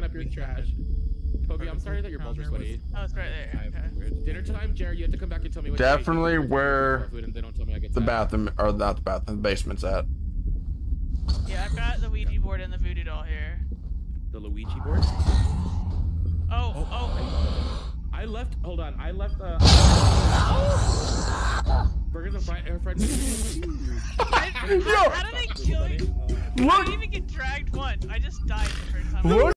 picking up your we trash. Kobe, I'm sorry that your balls are sweaty. Oh, it's right there. Okay. Dinner time, Jared. You have to come back and tell me what. Definitely. You where food and they don't tell me I get The sad. bathroom, or not the bathroom, the basement's at. Yeah, I've got the Ouija board and the voodoo doll here. The Luigi board. Oh, oh. oh. I left. Hold on. I left. Uh, oh. burgers and fried. Uh, fried I, Yo! how did I kill you? I didn't even get dragged once. I just died the first time. What?